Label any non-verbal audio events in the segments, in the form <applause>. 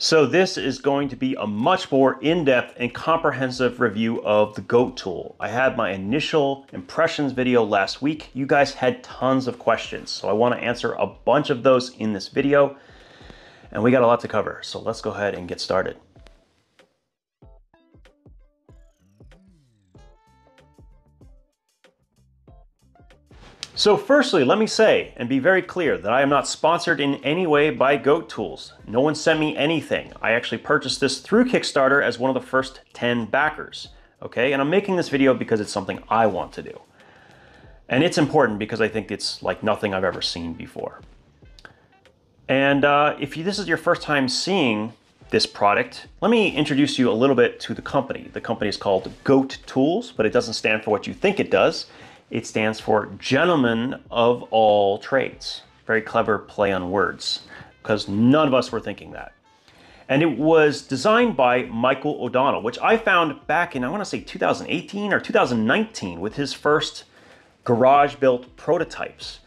So this is going to be a much more in-depth and comprehensive review of the GOAT tool. I had my initial impressions video last week. You guys had tons of questions, so I want to answer a bunch of those in this video. And we got a lot to cover, so let's go ahead and get started. So firstly, let me say and be very clear that I am not sponsored in any way by Goat Tools. No one sent me anything. I actually purchased this through Kickstarter as one of the first 10 backers. Okay, and I'm making this video because it's something I want to do. And it's important because I think it's like nothing I've ever seen before. And uh, if you, this is your first time seeing this product, let me introduce you a little bit to the company. The company is called Goat Tools, but it doesn't stand for what you think it does. It stands for Gentlemen of All Trades. Very clever play on words, because none of us were thinking that. And it was designed by Michael O'Donnell, which I found back in, I want to say 2018 or 2019 with his first garage built prototypes.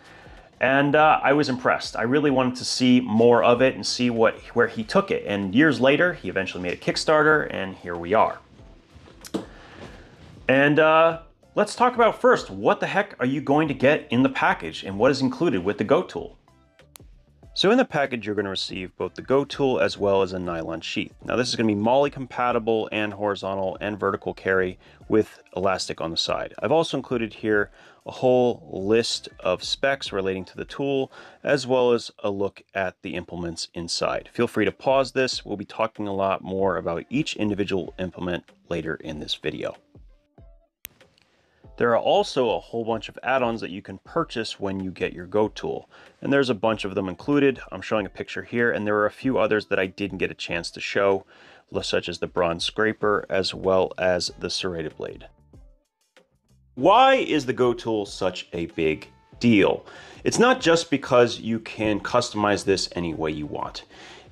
And uh, I was impressed. I really wanted to see more of it and see what where he took it. And years later, he eventually made a Kickstarter, and here we are. And uh, Let's talk about first, what the heck are you going to get in the package and what is included with the GOAT tool? So in the package, you're going to receive both the GOAT tool as well as a nylon sheath. Now this is going to be MOLLE compatible and horizontal and vertical carry with elastic on the side. I've also included here a whole list of specs relating to the tool, as well as a look at the implements inside. Feel free to pause this. We'll be talking a lot more about each individual implement later in this video. There are also a whole bunch of add-ons that you can purchase when you get your GOAT tool. And there's a bunch of them included. I'm showing a picture here, and there are a few others that I didn't get a chance to show, such as the bronze scraper, as well as the serrated blade. Why is the GOAT tool such a big deal? It's not just because you can customize this any way you want.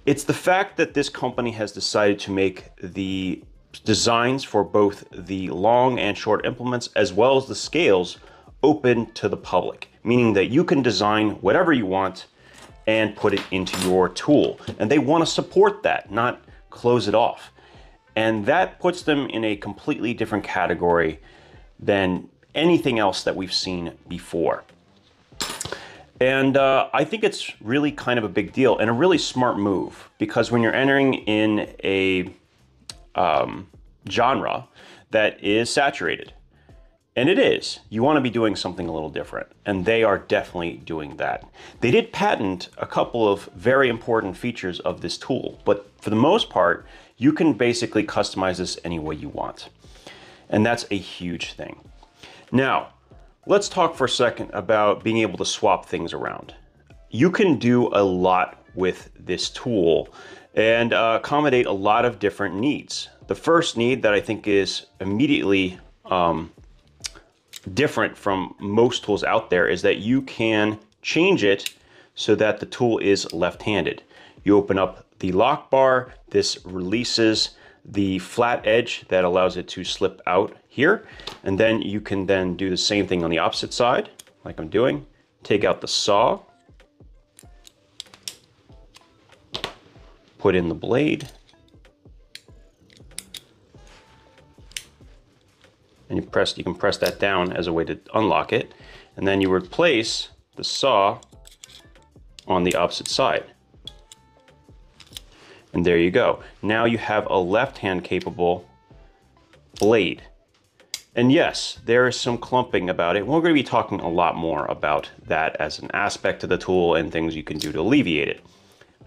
It's the fact that this company has decided to make the designs for both the long and short implements as well as the scales open to the public, meaning that you can design whatever you want and put it into your tool. And they want to support that, not close it off. And that puts them in a completely different category than anything else that we've seen before. And uh, I think it's really kind of a big deal and a really smart move because when you're entering in a um, genre that is saturated. And it is. You want to be doing something a little different. And they are definitely doing that. They did patent a couple of very important features of this tool, but for the most part, you can basically customize this any way you want. And that's a huge thing. Now, let's talk for a second about being able to swap things around. You can do a lot with this tool and uh, accommodate a lot of different needs. The first need that I think is immediately um, different from most tools out there is that you can change it so that the tool is left-handed. You open up the lock bar, this releases the flat edge that allows it to slip out here. And then you can then do the same thing on the opposite side, like I'm doing. Take out the saw, put in the blade, and you press you can press that down as a way to unlock it. And then you replace the saw on the opposite side. And there you go. Now you have a left hand capable blade. And yes there is some clumping about it. We're going to be talking a lot more about that as an aspect of the tool and things you can do to alleviate it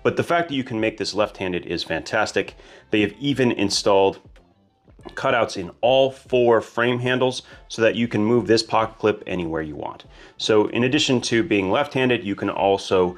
but the fact that you can make this left-handed is fantastic. They have even installed cutouts in all four frame handles so that you can move this pocket clip anywhere you want. So in addition to being left-handed, you can also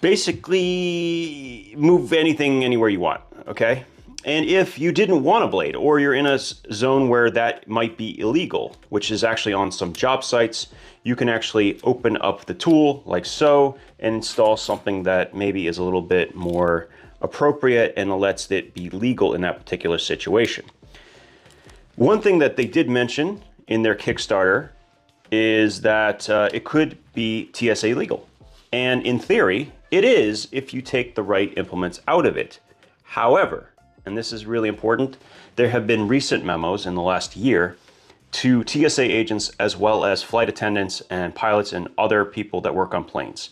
basically move anything anywhere you want, okay? And if you didn't want a blade or you're in a zone where that might be illegal, which is actually on some job sites, you can actually open up the tool like so and install something that maybe is a little bit more appropriate and lets it be legal in that particular situation. One thing that they did mention in their Kickstarter is that uh, it could be TSA legal. And in theory, It is if you take the right implements out of it. However, and this is really important, there have been recent memos in the last year to TSA agents as well as flight attendants and pilots and other people that work on planes,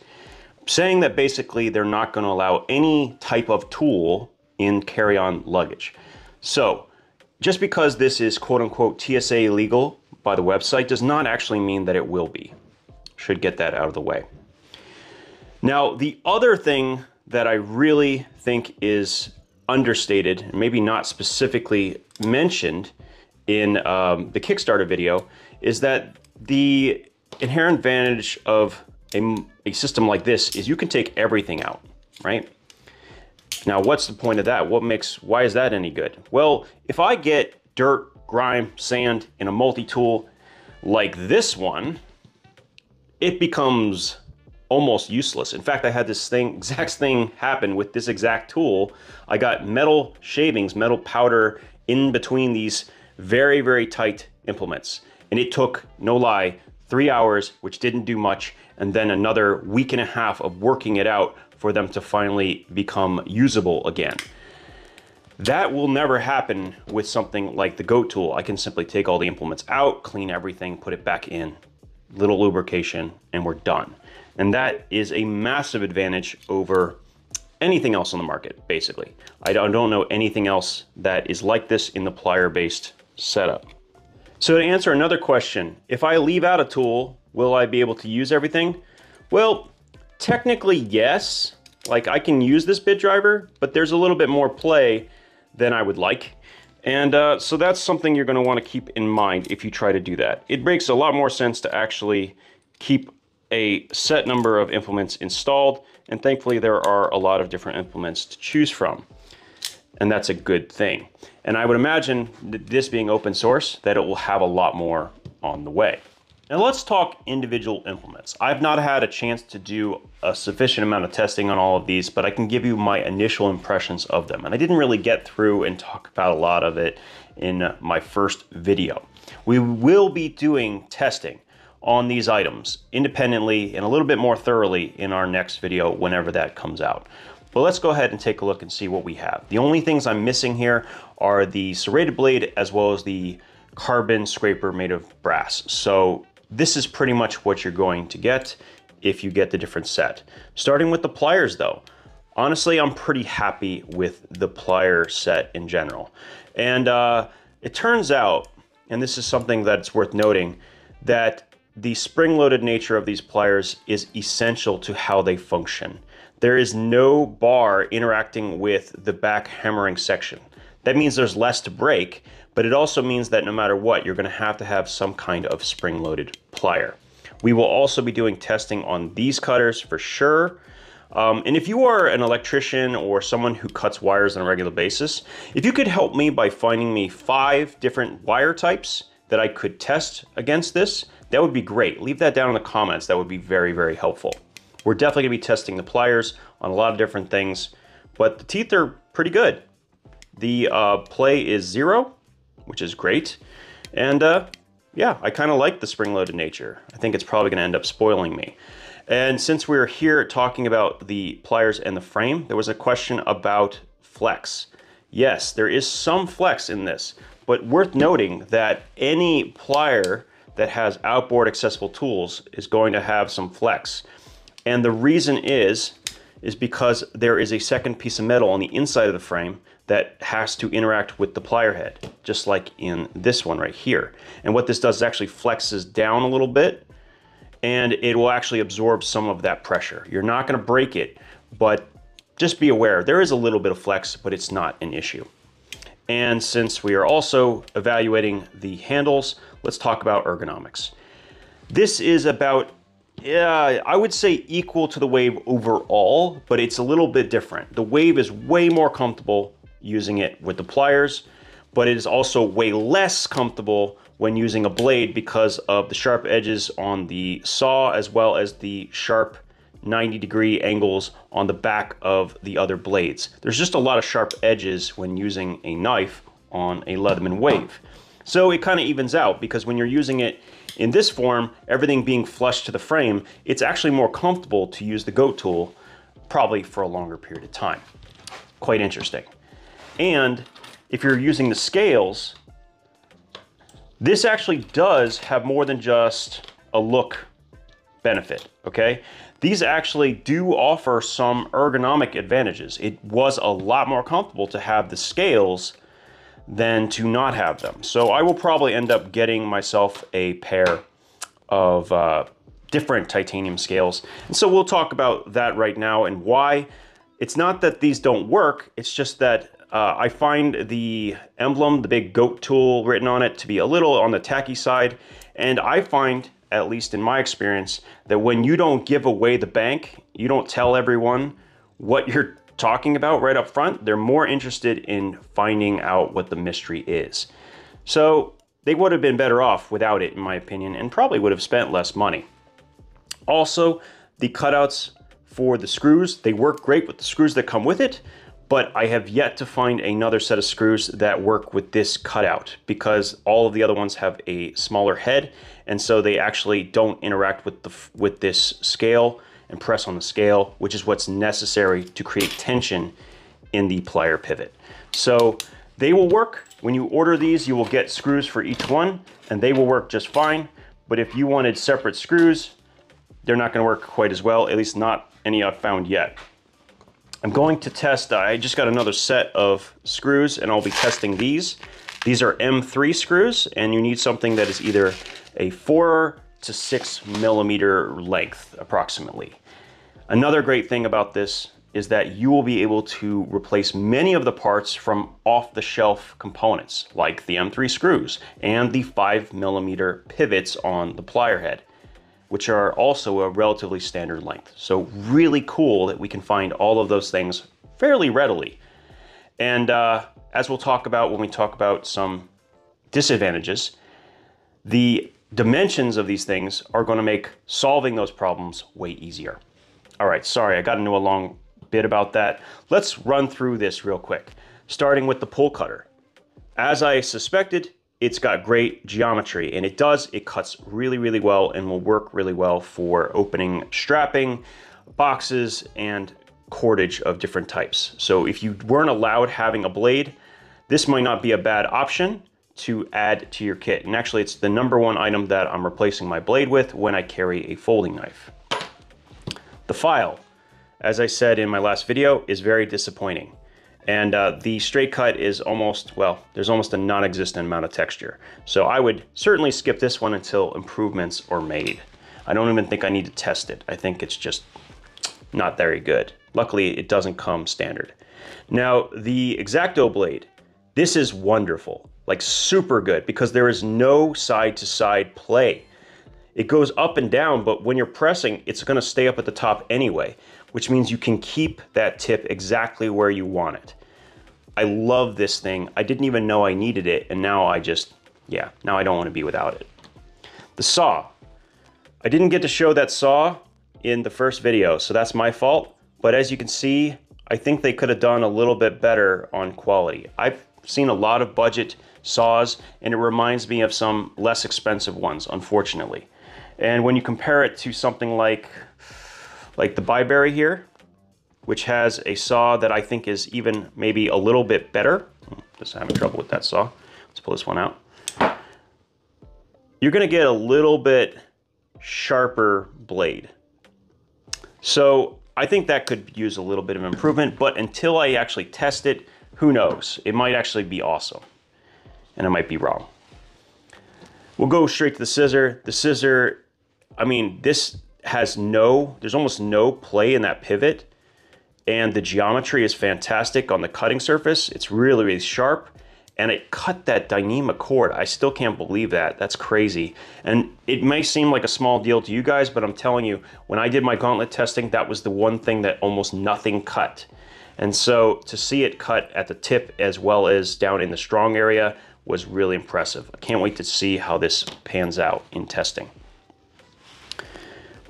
saying that basically they're not going to allow any type of tool in carry on luggage. So, just because this is quote unquote TSA legal by the website does not actually mean that it will be. Should get that out of the way. Now, the other thing that I really think is understated, maybe not specifically mentioned in um, the Kickstarter video, is that the inherent advantage of a, a system like this is you can take everything out, right? Now, what's the point of that? What makes, why is that any good? Well, if I get dirt, grime, sand in a multi-tool like this one, it becomes almost useless. In fact, I had this thing, <laughs> exact thing happen with this exact tool. I got metal shavings, metal powder in between these very, very tight implements. And it took, no lie, three hours, which didn't do much, and then another week and a half of working it out for them to finally become usable again. That will never happen with something like the GOAT tool. I can simply take all the implements out, clean everything, put it back in, little lubrication, and we're done. And that is a massive advantage over anything else on the market, basically. I don't know anything else that is like this in the plier-based setup. So to answer another question, if I leave out a tool, will I be able to use everything? Well, technically yes. Like I can use this bit driver, but there's a little bit more play than I would like. And uh, so that's something you're gonna wanna keep in mind if you try to do that. It makes a lot more sense to actually keep a set number of implements installed, and thankfully there are a lot of different implements to choose from. And that's a good thing. And I would imagine this being open source, that it will have a lot more on the way. Now let's talk individual implements. I've not had a chance to do a sufficient amount of testing on all of these, but I can give you my initial impressions of them. And I didn't really get through and talk about a lot of it in my first video. We will be doing testing on these items independently and a little bit more thoroughly in our next video whenever that comes out. But let's go ahead and take a look and see what we have. The only things I'm missing here are the serrated blade as well as the carbon scraper made of brass. So this is pretty much what you're going to get if you get the different set. Starting with the pliers though, honestly, I'm pretty happy with the plier set in general. And uh, it turns out, and this is something that's worth noting, that the spring-loaded nature of these pliers is essential to how they function. There is no bar interacting with the back hammering section. That means there's less to break, but it also means that no matter what, you're gonna have to have some kind of spring-loaded plier. We will also be doing testing on these cutters for sure. Um, and if you are an electrician or someone who cuts wires on a regular basis, if you could help me by finding me five different wire types that I could test against this, that would be great. Leave that down in the comments. That would be very, very helpful. We're definitely gonna be testing the pliers on a lot of different things, but the teeth are pretty good. The uh, play is zero, which is great. And uh, yeah, I kind of like the spring-loaded nature. I think it's probably gonna end up spoiling me. And since we're here talking about the pliers and the frame, there was a question about flex. Yes, there is some flex in this, but worth noting that any plier that has outboard accessible tools is going to have some flex. And the reason is, is because there is a second piece of metal on the inside of the frame that has to interact with the plier head, just like in this one right here. And what this does is actually flexes down a little bit and it will actually absorb some of that pressure. You're not gonna break it, but just be aware, there is a little bit of flex, but it's not an issue. And since we are also evaluating the handles, let's talk about ergonomics. This is about, yeah, I would say equal to the Wave overall, but it's a little bit different. The Wave is way more comfortable using it with the pliers, but it is also way less comfortable when using a blade because of the sharp edges on the saw as well as the sharp 90 degree angles on the back of the other blades. There's just a lot of sharp edges when using a knife on a Leatherman Wave. So it kind of evens out because when you're using it in this form, everything being flush to the frame, it's actually more comfortable to use the goat tool probably for a longer period of time. Quite interesting. And if you're using the scales, this actually does have more than just a look benefit, okay? These actually do offer some ergonomic advantages. It was a lot more comfortable to have the scales than to not have them. So I will probably end up getting myself a pair of uh, different titanium scales. And so we'll talk about that right now and why. It's not that these don't work, it's just that uh, I find the emblem, the big goat tool written on it, to be a little on the tacky side. And I find, at least in my experience, that when you don't give away the bank, you don't tell everyone what you're talking about right up front, they're more interested in finding out what the mystery is. So they would have been better off without it, in my opinion, and probably would have spent less money. Also, the cutouts for the screws, they work great with the screws that come with it, but I have yet to find another set of screws that work with this cutout because all of the other ones have a smaller head and so they actually don't interact with the with this scale and press on the scale, which is what's necessary to create tension in the plier pivot. So they will work. When you order these, you will get screws for each one and they will work just fine. But if you wanted separate screws, they're not gonna work quite as well, at least not any I've found yet. I'm going to test, I just got another set of screws and I'll be testing these. These are M3 screws and you need something that is either a four to six millimeter length approximately. Another great thing about this is that you will be able to replace many of the parts from off-the-shelf components like the M3 screws and the five millimeter pivots on the plier head which are also a relatively standard length. So really cool that we can find all of those things fairly readily. And uh, as we'll talk about when we talk about some disadvantages, the dimensions of these things are going to make solving those problems way easier. All right, sorry, I got into a long bit about that. Let's run through this real quick, starting with the pull cutter. As I suspected, it's got great geometry and it does, it cuts really, really well and will work really well for opening strapping, boxes, and cordage of different types. So if you weren't allowed having a blade, this might not be a bad option to add to your kit. And actually it's the number one item that I'm replacing my blade with when I carry a folding knife. The file, as I said in my last video, is very disappointing. And uh, the straight cut is almost, well, there's almost a non-existent amount of texture. So I would certainly skip this one until improvements are made. I don't even think I need to test it. I think it's just not very good. Luckily, it doesn't come standard. Now, the X-Acto blade, this is wonderful, like super good, because there is no side-to-side -side play. It goes up and down, but when you're pressing, it's gonna stay up at the top anyway which means you can keep that tip exactly where you want it. I love this thing. I didn't even know I needed it, and now I just, yeah, now I don't want to be without it. The saw. I didn't get to show that saw in the first video, so that's my fault. But as you can see, I think they could have done a little bit better on quality. I've seen a lot of budget saws, and it reminds me of some less expensive ones, unfortunately. And when you compare it to something like like the Byberry here, which has a saw that I think is even maybe a little bit better. Just having trouble with that saw. Let's pull this one out. You're gonna get a little bit sharper blade. So I think that could use a little bit of improvement, but until I actually test it, who knows? It might actually be awesome, and I might be wrong. We'll go straight to the scissor. The scissor, I mean, this has no, there's almost no play in that pivot. And the geometry is fantastic on the cutting surface. It's really, really sharp. And it cut that Dyneema cord. I still can't believe that. That's crazy. And it may seem like a small deal to you guys, but I'm telling you, when I did my gauntlet testing, that was the one thing that almost nothing cut. And so to see it cut at the tip as well as down in the strong area was really impressive. I can't wait to see how this pans out in testing.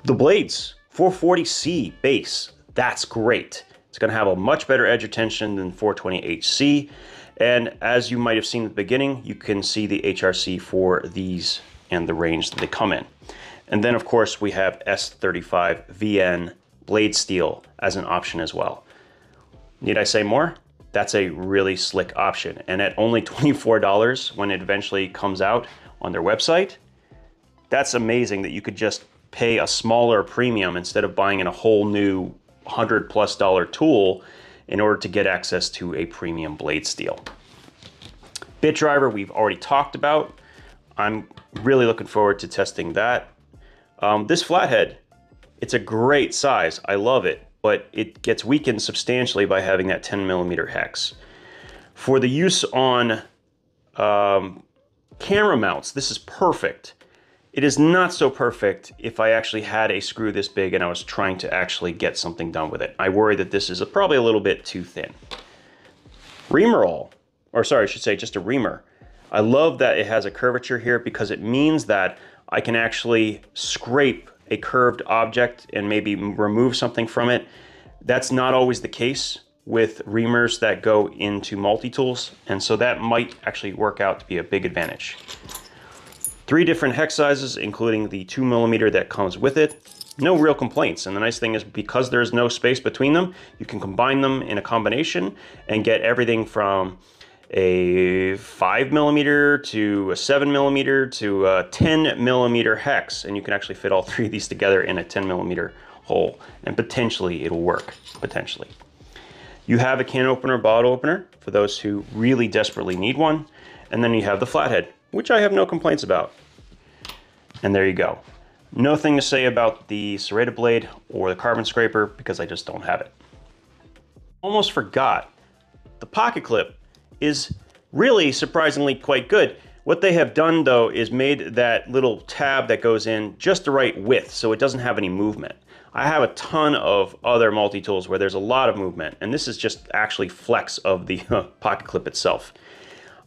The blades, 440C base, that's great. It's gonna have a much better edge retention than 420HC. And as you might have seen at the beginning, you can see the HRC for these and the range that they come in. And then of course we have S35VN blade steel as an option as well. Need I say more? That's a really slick option. And at only $24 when it eventually comes out on their website, that's amazing that you could just pay a smaller premium instead of buying in a whole new 100 plus dollar tool in order to get access to a premium blade steel. Bit driver we've already talked about. I'm really looking forward to testing that. Um, this flathead, it's a great size. I love it, but it gets weakened substantially by having that 10 millimeter hex. For the use on um, camera mounts, this is perfect. It is not so perfect if I actually had a screw this big and I was trying to actually get something done with it. I worry that this is a, probably a little bit too thin. Reamer awl, or sorry, I should say just a reamer. I love that it has a curvature here because it means that I can actually scrape a curved object and maybe remove something from it. That's not always the case with reamers that go into multi-tools, and so that might actually work out to be a big advantage. Three different hex sizes, including the two millimeter that comes with it. No real complaints, and the nice thing is because there's no space between them, you can combine them in a combination and get everything from a 5 millimeter to a 7 millimeter to a 10 millimeter hex. And you can actually fit all three of these together in a 10 millimeter hole. And potentially it'll work, potentially. You have a can opener, bottle opener for those who really desperately need one. And then you have the flathead, which I have no complaints about. And there you go. Nothing to say about the serrated blade or the carbon scraper because I just don't have it. Almost forgot, the pocket clip is really surprisingly quite good. What they have done though is made that little tab that goes in just the right width so it doesn't have any movement. I have a ton of other multi-tools where there's a lot of movement and this is just actually flex of the <laughs> pocket clip itself.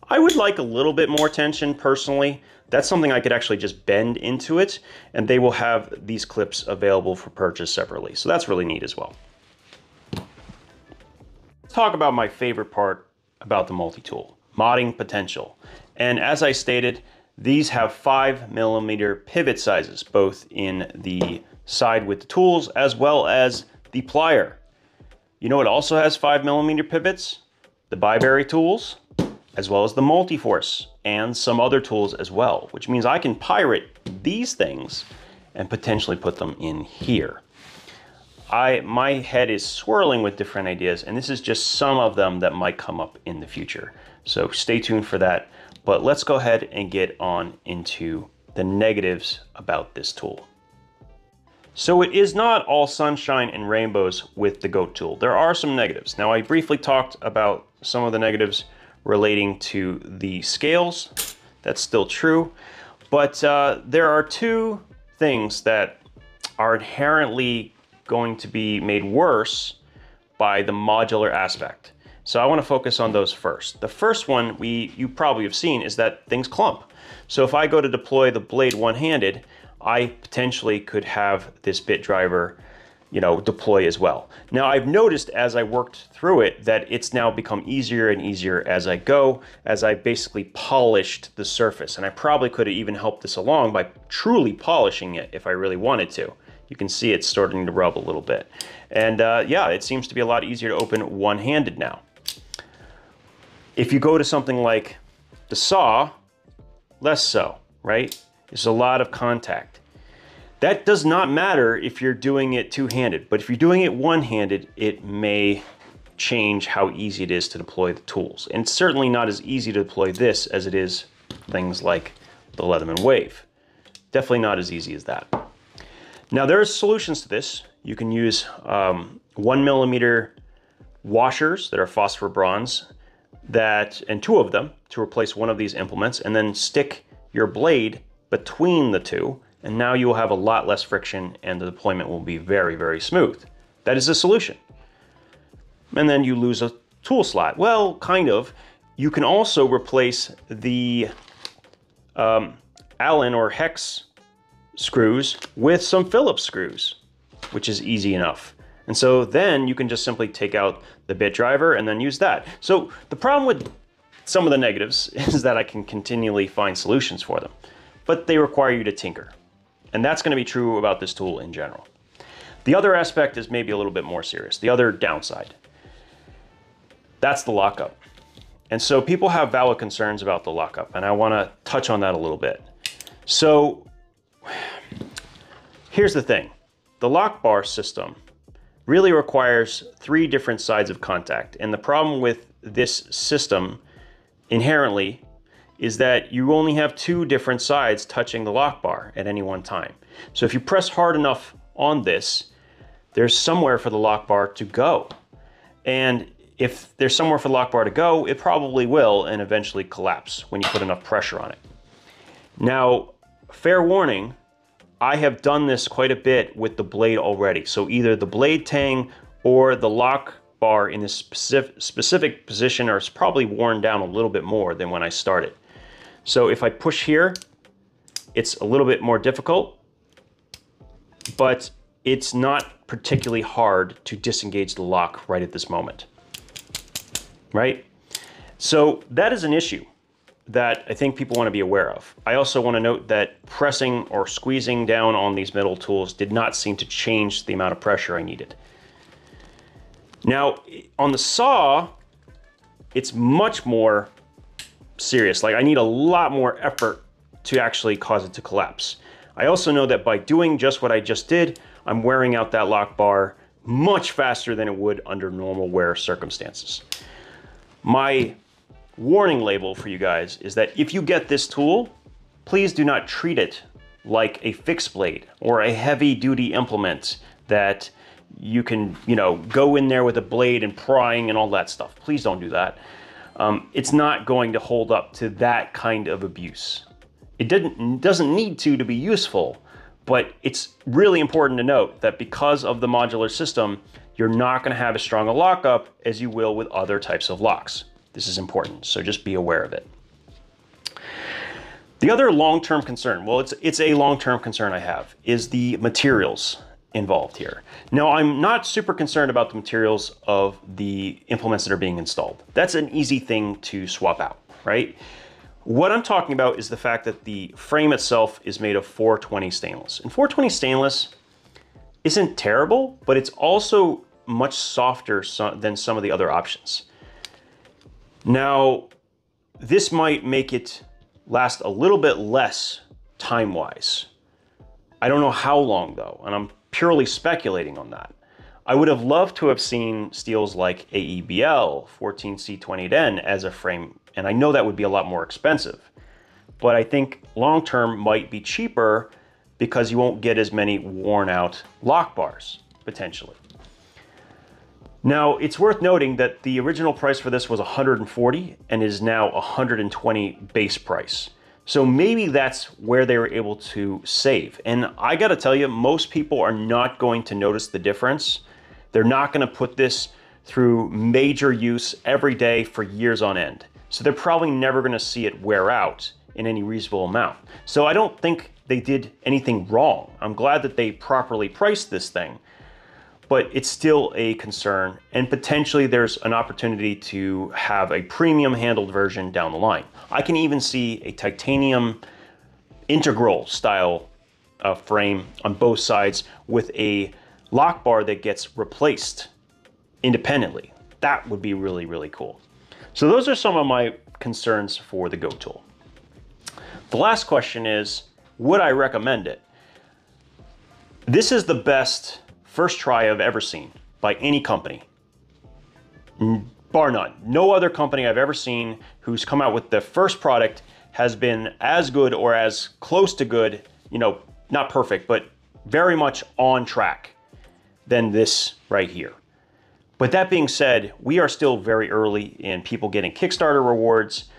I would like a little bit more tension personally. That's something I could actually just bend into it and they will have these clips available for purchase separately. So that's really neat as well. Let's talk about my favorite part about the multi-tool, modding potential. And as I stated, these have five millimeter pivot sizes, both in the side with the tools as well as the plier. You know it also has five millimeter pivots? The Byberry tools, as well as the Multi-Force and some other tools as well, which means I can pirate these things and potentially put them in here. I my head is swirling with different ideas, and this is just some of them that might come up in the future. So stay tuned for that. But let's go ahead and get on into the negatives about this tool. So it is not all sunshine and rainbows with the GOAT tool. There are some negatives. Now I briefly talked about some of the negatives relating to the scales. That's still true. But uh, there are two things that are inherently going to be made worse by the modular aspect. So I want to focus on those first. The first one we you probably have seen is that things clump. So if I go to deploy the blade one-handed, I potentially could have this bit driver you know, deploy as well. Now I've noticed as I worked through it that it's now become easier and easier as I go, as I basically polished the surface. And I probably could have even helped this along by truly polishing it if I really wanted to you can see it's starting to rub a little bit. And uh, yeah, it seems to be a lot easier to open one-handed now. If you go to something like the saw, less so, right? There's a lot of contact. That does not matter if you're doing it two-handed, but if you're doing it one-handed, it may change how easy it is to deploy the tools. And certainly not as easy to deploy this as it is things like the Leatherman Wave. Definitely not as easy as that. Now there are solutions to this. You can use um, one millimeter washers that are phosphor bronze that, and two of them to replace one of these implements and then stick your blade between the two. And now you will have a lot less friction and the deployment will be very, very smooth. That is the solution. And then you lose a tool slot. Well, kind of. You can also replace the um, Allen or hex screws with some Phillips screws, which is easy enough. And so then you can just simply take out the bit driver and then use that. So the problem with some of the negatives <laughs> is that I can continually find solutions for them, but they require you to tinker. And that's gonna be true about this tool in general. The other aspect is maybe a little bit more serious. The other downside. That's the lockup. And so people have valid concerns about the lockup, and I want to touch on that a little bit. So here's the thing. The lock bar system really requires three different sides of contact. And the problem with this system inherently is that you only have two different sides touching the lock bar at any one time. So if you press hard enough on this, there's somewhere for the lock bar to go. And if there's somewhere for the lock bar to go, it probably will and eventually collapse when you put enough pressure on it. Now, fair warning, I have done this quite a bit with the blade already. So either the blade tang or the lock bar in this specific, specific position are probably worn down a little bit more than when I started. So if I push here, it's a little bit more difficult, but it's not particularly hard to disengage the lock right at this moment, right? So that is an issue that I think people want to be aware of. I also want to note that pressing or squeezing down on these metal tools did not seem to change the amount of pressure I needed. Now, on the saw, it's much more serious. Like I need a lot more effort to actually cause it to collapse. I also know that by doing just what I just did, I'm wearing out that lock bar much faster than it would under normal wear circumstances. My warning label for you guys is that if you get this tool, please do not treat it like a fixed blade or a heavy duty implement that you can, you know, go in there with a blade and prying and all that stuff. Please don't do that. Um, it's not going to hold up to that kind of abuse. It didn't, doesn't need to to be useful, but it's really important to note that because of the modular system, you're not going to have as strong a lockup as you will with other types of locks. This is important, so just be aware of it. The other long-term concern, well, it's, it's a long-term concern I have, is the materials involved here. Now, I'm not super concerned about the materials of the implements that are being installed. That's an easy thing to swap out, right? What I'm talking about is the fact that the frame itself is made of 420 stainless. And 420 stainless isn't terrible, but it's also much softer than some of the other options. Now, this might make it last a little bit less time-wise. I don't know how long though, and I'm purely speculating on that. I would have loved to have seen steels like AEBL 14C28N as a frame, and I know that would be a lot more expensive. But I think long term might be cheaper because you won't get as many worn out lock bars, potentially. Now, it's worth noting that the original price for this was 140 and is now 120 base price. So maybe that's where they were able to save. And I gotta tell you, most people are not going to notice the difference. They're not gonna put this through major use every day for years on end. So they're probably never gonna see it wear out in any reasonable amount. So I don't think they did anything wrong. I'm glad that they properly priced this thing but it's still a concern. And potentially there's an opportunity to have a premium handled version down the line. I can even see a titanium integral style uh, frame on both sides with a lock bar that gets replaced independently. That would be really, really cool. So those are some of my concerns for the GOAT tool. The last question is, would I recommend it? This is the best First try I've ever seen by any company. Bar none. No other company I've ever seen who's come out with the first product has been as good or as close to good, you know, not perfect, but very much on track than this right here. But that being said, we are still very early in people getting Kickstarter rewards,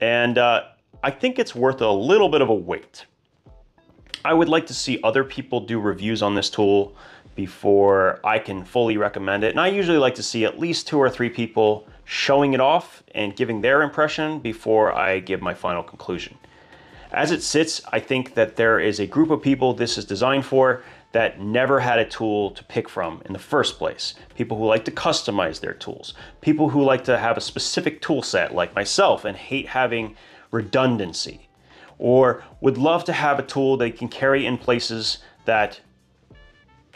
and uh, I think it's worth a little bit of a wait. I would like to see other people do reviews on this tool before I can fully recommend it. And I usually like to see at least two or three people showing it off and giving their impression before I give my final conclusion. As it sits, I think that there is a group of people this is designed for that never had a tool to pick from in the first place. People who like to customize their tools. People who like to have a specific tool set like myself and hate having redundancy. Or would love to have a tool they can carry in places that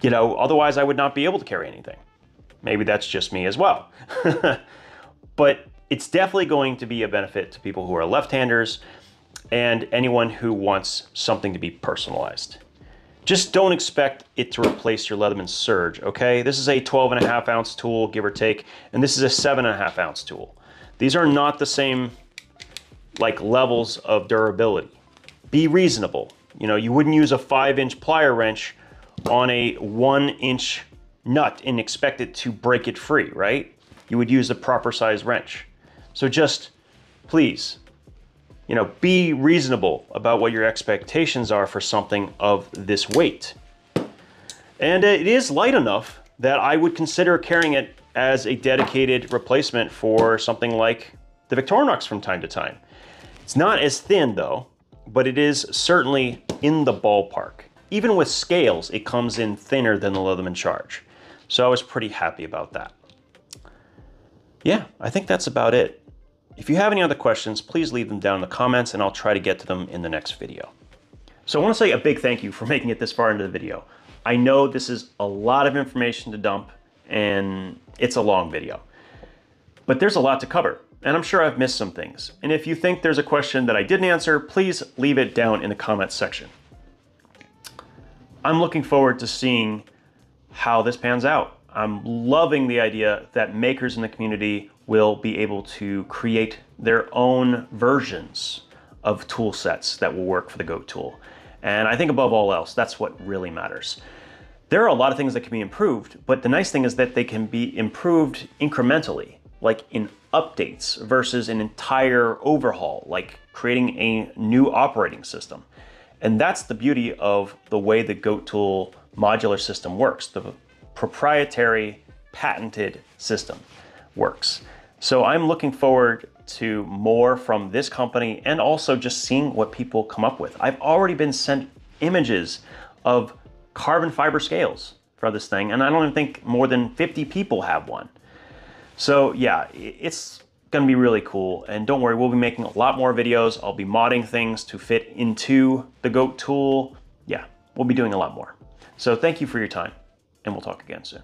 You know, otherwise I would not be able to carry anything. Maybe that's just me as well. <laughs> but it's definitely going to be a benefit to people who are left-handers and anyone who wants something to be personalized. Just don't expect it to replace your Leatherman Surge, okay? This is a 12 and a half ounce tool, give or take, and this is a seven and a half ounce tool. These are not the same like levels of durability. Be reasonable. You know, you wouldn't use a five inch plier wrench on a one inch nut and expect it to break it free, right? You would use a proper size wrench. So just please, you know, be reasonable about what your expectations are for something of this weight. And it is light enough that I would consider carrying it as a dedicated replacement for something like the Victorinox from time to time. It's not as thin though, but it is certainly in the ballpark. Even with scales, it comes in thinner than the Leatherman Charge. So I was pretty happy about that. Yeah, I think that's about it. If you have any other questions, please leave them down in the comments and I'll try to get to them in the next video. So I want to say a big thank you for <laughs> making it this far into the video. I know this is a lot of information to dump and it's a long video, but there's a lot to cover and I'm sure I've missed some things. And if you think there's a question that I didn't answer, please leave it down in the comments section. I'm looking forward to seeing how this pans out. I'm loving the idea that makers in the community will be able to create their own versions of tool sets that will work for the GOAT tool. And I think above all else, that's what really matters. There are a lot of things that can be improved, but the nice thing is that they can be improved incrementally, like in updates versus an entire overhaul, like creating a new operating system. And that's the beauty of the way the GOAT tool modular system works. The proprietary patented system works. So I'm looking forward to more from this company and also just seeing what people come up with. I've already been sent images of carbon fiber scales for this thing, and I don't even think more than 50 people have one. So yeah, it's gonna be really cool. And don't worry, we'll be making a lot more videos. I'll be modding things to fit into the GOAT tool. Yeah, we'll be doing a lot more. So thank you for your time and we'll talk again soon.